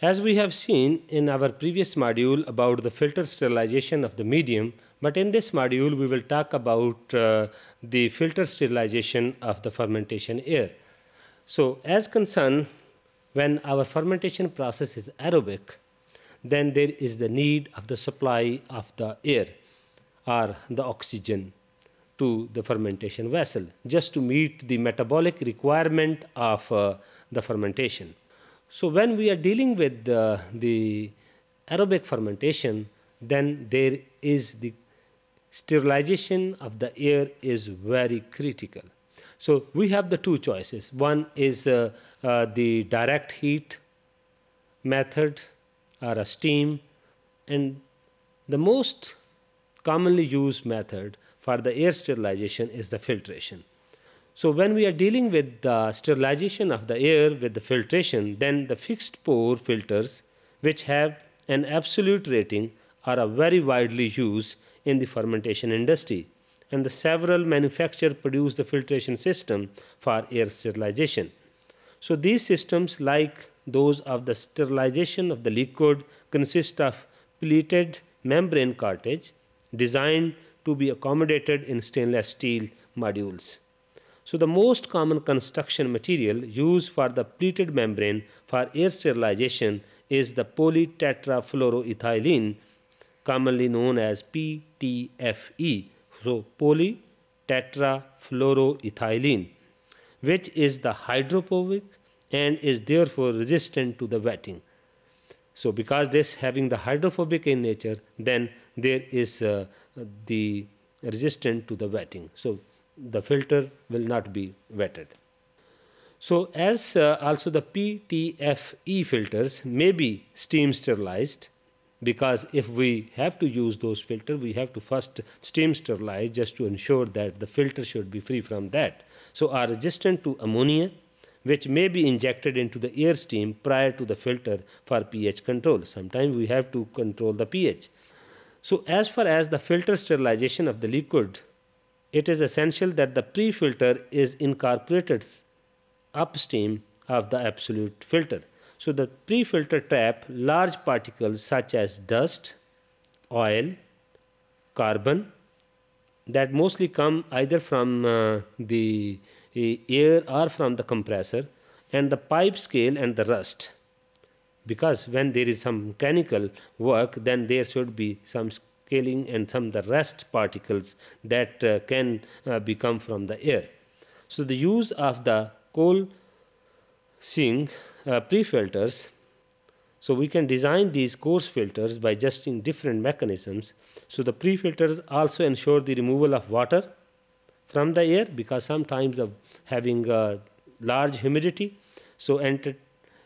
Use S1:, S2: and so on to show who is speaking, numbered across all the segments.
S1: As we have seen in our previous module about the filter sterilization of the medium, but in this module we will talk about uh, the filter sterilization of the fermentation air. So as concerned, when our fermentation process is aerobic, then there is the need of the supply of the air or the oxygen to the fermentation vessel just to meet the metabolic requirement of uh, the fermentation. So when we are dealing with uh, the aerobic fermentation, then there is the sterilization of the air is very critical. So we have the two choices. One is uh, uh, the direct heat method or a steam, and the most commonly used method for the air sterilization is the filtration. So when we are dealing with the sterilization of the air with the filtration, then the fixed pore filters, which have an absolute rating, are very widely used in the fermentation industry. And the several manufacturers produce the filtration system for air sterilization. So these systems, like those of the sterilization of the liquid, consist of pleated membrane cartridge designed to be accommodated in stainless steel modules. So the most common construction material used for the pleated membrane for air sterilization is the polytetrafluoroethylene, commonly known as PTFE. So polytetrafluoroethylene, which is the hydrophobic and is therefore resistant to the wetting. So because this having the hydrophobic in nature, then there is uh, the resistant to the wetting. So the filter will not be wetted. So as uh, also the PTFE filters may be steam sterilized because if we have to use those filters, we have to first steam sterilize just to ensure that the filter should be free from that. So are resistant to ammonia, which may be injected into the air stream prior to the filter for pH control. Sometimes we have to control the pH. So as far as the filter sterilization of the liquid it is essential that the pre-filter is incorporated upstream of the absolute filter. So the pre-filter trap large particles such as dust, oil, carbon that mostly come either from uh, the air or from the compressor and the pipe scale and the rust because when there is some mechanical work then there should be some scaling and some the rust particles that uh, can uh, become from the air. So the use of the coal seam uh, pre-filters so we can design these coarse filters by adjusting different mechanisms. So the pre-filters also ensure the removal of water from the air because sometimes of having a large humidity. So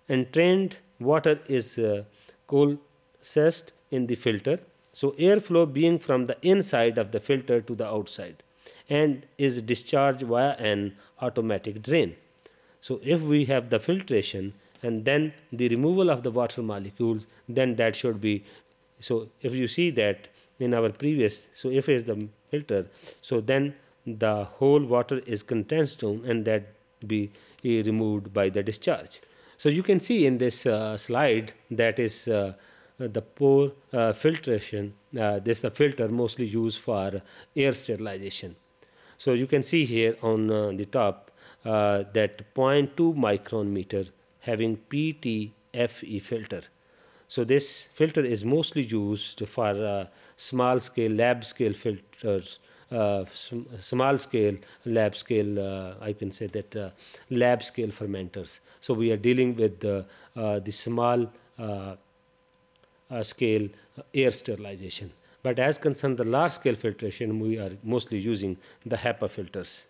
S1: entrained water is uh, coal cessed in the filter so airflow being from the inside of the filter to the outside and is discharged via an automatic drain. So if we have the filtration and then the removal of the water molecules, then that should be, so if you see that in our previous, so if it is the filter, so then the whole water is condensed down and that be removed by the discharge. So you can see in this uh, slide that is uh, the pore uh, filtration. Uh, this is a filter mostly used for air sterilization. So you can see here on the top that 0.2 micron meter having PTFE filter. So this filter is mostly used for uh, small scale lab scale filters, uh, sm small scale lab scale, uh, I can say that lab scale fermenters. So we are dealing with the, small uh, scale uh, air sterilization. But as concerned the large scale filtration, we are mostly using the HEPA filters.